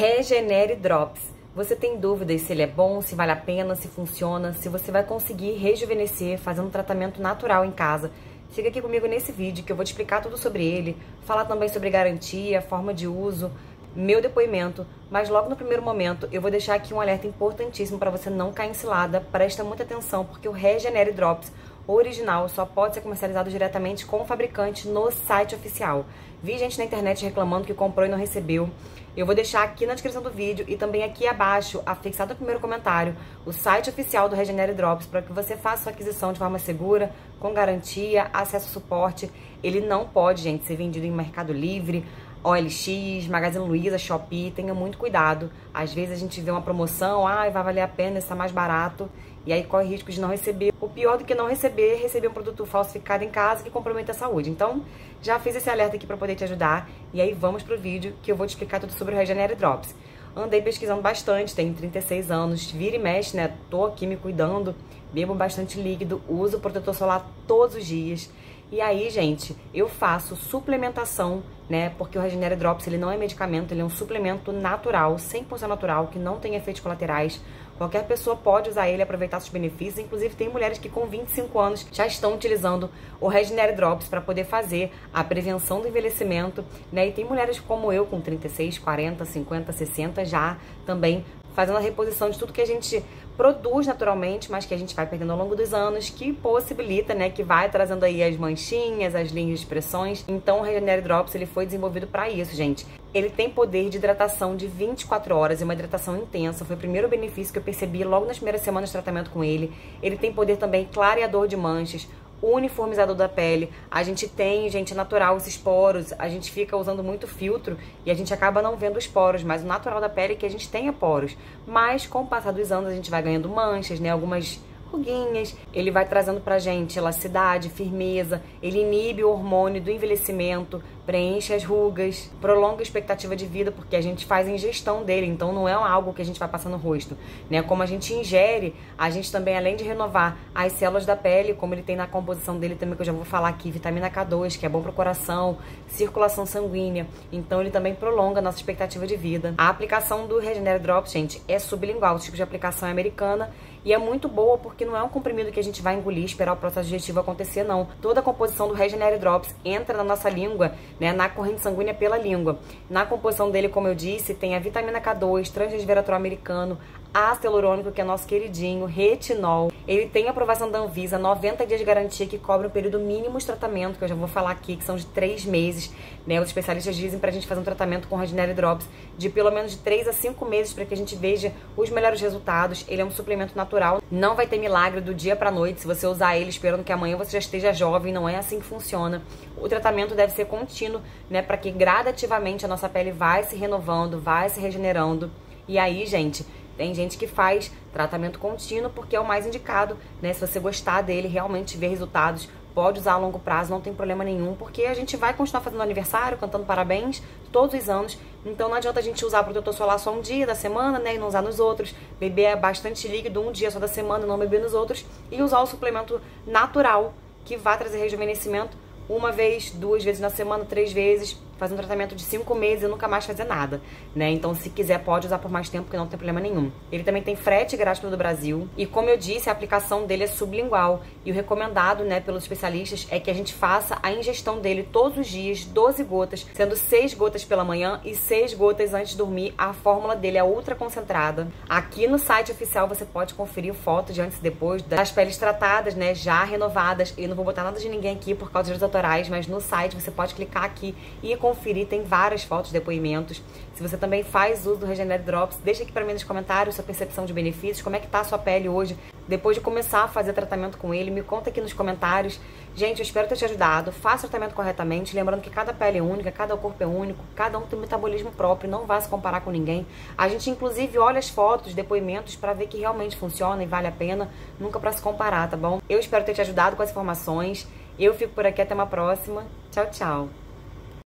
Regenere Drops. Você tem dúvidas se ele é bom, se vale a pena, se funciona, se você vai conseguir rejuvenescer fazendo um tratamento natural em casa? Fica aqui comigo nesse vídeo que eu vou te explicar tudo sobre ele, falar também sobre garantia, forma de uso, meu depoimento, mas logo no primeiro momento eu vou deixar aqui um alerta importantíssimo para você não cair em cilada. Presta muita atenção porque o Regenere Drops original só pode ser comercializado diretamente com o fabricante no site oficial. Vi gente na internet reclamando que comprou e não recebeu. Eu vou deixar aqui na descrição do vídeo e também aqui abaixo, afixado no primeiro comentário, o site oficial do Regenere Drops para que você faça sua aquisição de forma segura, com garantia, acesso ao suporte. Ele não pode, gente, ser vendido em Mercado Livre, OLX, Magazine Luiza, Shopee, tenha muito cuidado. Às vezes a gente vê uma promoção, ah, vai valer a pena, está mais barato, e aí corre risco de não receber. O pior do que não receber é receber um produto falsificado em casa que compromete a saúde. Então, já fiz esse alerta aqui para poder te ajudar, e aí vamos pro vídeo que eu vou te explicar tudo sobre o Regenere Drops. Andei pesquisando bastante, tenho 36 anos, vira e mexe, né? Tô aqui me cuidando, bebo bastante líquido, uso protetor solar todos os dias. E aí, gente, eu faço suplementação, né? Porque o Regenera Drops, ele não é medicamento, ele é um suplemento natural, 100% natural, que não tem efeitos colaterais. Qualquer pessoa pode usar ele aproveitar seus benefícios. Inclusive, tem mulheres que com 25 anos já estão utilizando o Regenera Drops para poder fazer a prevenção do envelhecimento, né? E tem mulheres como eu, com 36, 40, 50, 60, já também fazendo a reposição de tudo que a gente produz naturalmente, mas que a gente vai perdendo ao longo dos anos, que possibilita, né, que vai trazendo aí as manchinhas, as linhas de expressões. Então o Regenere Drops, ele foi desenvolvido para isso, gente. Ele tem poder de hidratação de 24 horas e uma hidratação intensa. Foi o primeiro benefício que eu percebi logo nas primeiras semanas de tratamento com ele. Ele tem poder também clareador de manchas, uniformizador da pele. A gente tem, gente, natural esses poros. A gente fica usando muito filtro e a gente acaba não vendo os poros, mas o natural da pele é que a gente tenha poros. Mas com o passar dos anos a gente vai ganhando manchas, né? Algumas ruguinhas. Ele vai trazendo pra gente elasticidade, firmeza, ele inibe o hormônio do envelhecimento, preenche as rugas, prolonga a expectativa de vida, porque a gente faz a ingestão dele, então não é algo que a gente vai passar no rosto, né? Como a gente ingere, a gente também, além de renovar as células da pele, como ele tem na composição dele também, que eu já vou falar aqui, vitamina K2, que é bom pro coração, circulação sanguínea, então ele também prolonga a nossa expectativa de vida. A aplicação do Regenera Drops, gente, é sublingual, o tipo de aplicação é americana, e é muito boa porque não é um comprimido que a gente vai engolir, esperar o processo digestivo acontecer, não. Toda a composição do Regenere Drops entra na nossa língua, né, na corrente sanguínea pela língua. Na composição dele, como eu disse, tem a vitamina K2, transresveratrol americano, ácido hialurônico, que é nosso queridinho, retinol. Ele tem aprovação da Anvisa, 90 dias de garantia que cobre o período mínimo de tratamento, que eu já vou falar aqui, que são de 3 meses. Né? Os especialistas dizem pra gente fazer um tratamento com Regenere Drops de pelo menos de 3 a 5 meses para que a gente veja os melhores resultados. Ele é um suplemento natural, não vai ter milagre do dia pra noite se você usar ele esperando que amanhã você já esteja jovem, não é assim que funciona. O tratamento deve ser contínuo, né, para que gradativamente a nossa pele vai se renovando, vai se regenerando. E aí, gente, tem gente que faz tratamento contínuo porque é o mais indicado, né? Se você gostar dele, realmente ver resultados, pode usar a longo prazo, não tem problema nenhum, porque a gente vai continuar fazendo aniversário, cantando parabéns todos os anos. Então não adianta a gente usar protetor solar só um dia da semana, né, e não usar nos outros. Beber bastante líquido um dia só da semana, não beber nos outros e usar o suplemento natural que vai trazer rejuvenescimento uma vez, duas vezes na semana, três vezes, fazer um tratamento de cinco meses e nunca mais fazer nada, né? Então, se quiser, pode usar por mais tempo, que não tem problema nenhum. Ele também tem frete grátis pelo Brasil. E como eu disse, a aplicação dele é sublingual. E o recomendado, né, pelos especialistas, é que a gente faça a ingestão dele todos os dias, 12 gotas, sendo 6 gotas pela manhã e 6 gotas antes de dormir. A fórmula dele é ultra concentrada. Aqui no site oficial você pode conferir foto de antes e depois das peles tratadas, né, já renovadas. Eu não vou botar nada de ninguém aqui por causa dos autorais, mas no site você pode clicar aqui e conferir conferir, tem várias fotos, depoimentos. Se você também faz uso do Regenere Drops, deixa aqui para mim nos comentários sua percepção de benefícios, como é que tá a sua pele hoje, depois de começar a fazer tratamento com ele, me conta aqui nos comentários. Gente, eu espero ter te ajudado. Faça o tratamento corretamente, lembrando que cada pele é única, cada corpo é único, cada um tem um metabolismo próprio, não vai se comparar com ninguém. A gente, inclusive, olha as fotos, depoimentos para ver que realmente funciona e vale a pena, nunca para se comparar, tá bom? Eu espero ter te ajudado com as informações. Eu fico por aqui, até uma próxima. Tchau, tchau.